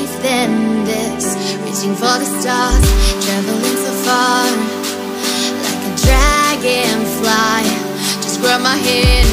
life than this. Reaching for the stars, traveling so far, like a dragonfly. Just grab my hand.